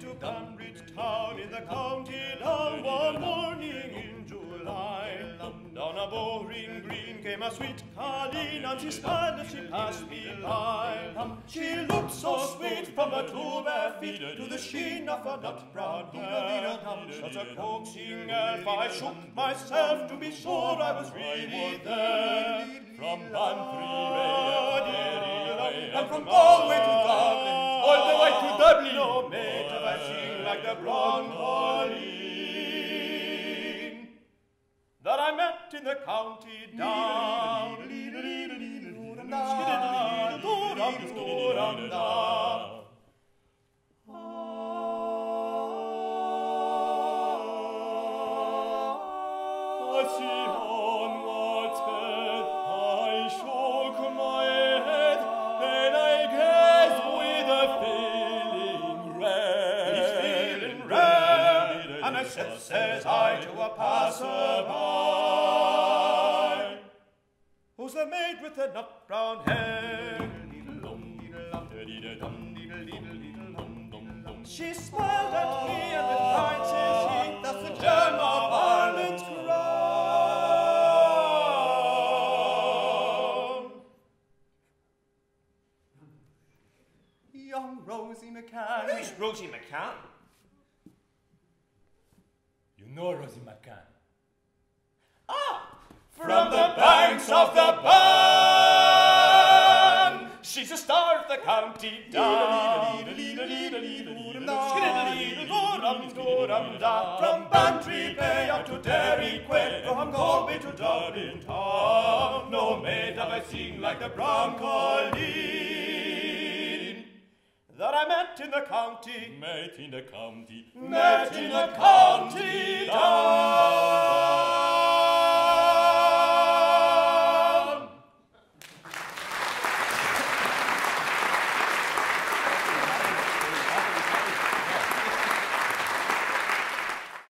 to Banbridge town in the county down one morning in July. Down a boreen green came a sweet Colleen, and she smiled as she passed me by. She looked so sweet from her two bare feet to the sheen of her nut brown hair. Such a coaxing elf, I shook myself to be sure I was really there. From Bay and from Galway right to Dublin. No mate have I seen like the blonde Pauline that I met in the county down. Ah, rare, and I said, says I to a passerby, Who's the maid with the nut brown hair? She smiled at me and with pride says she, that's the gem of Ireland's crown. Young Rosie McCann. Who's Rosie McCann? No Rosie McCann Ah! From, the banks of the Bann, she's a star of the county down. From Bantry Bay up to Derry Quay, from Galway to Dublin town, no maid have I seen like the Broncolee that I met in the county. Met in the county. Met in the county down.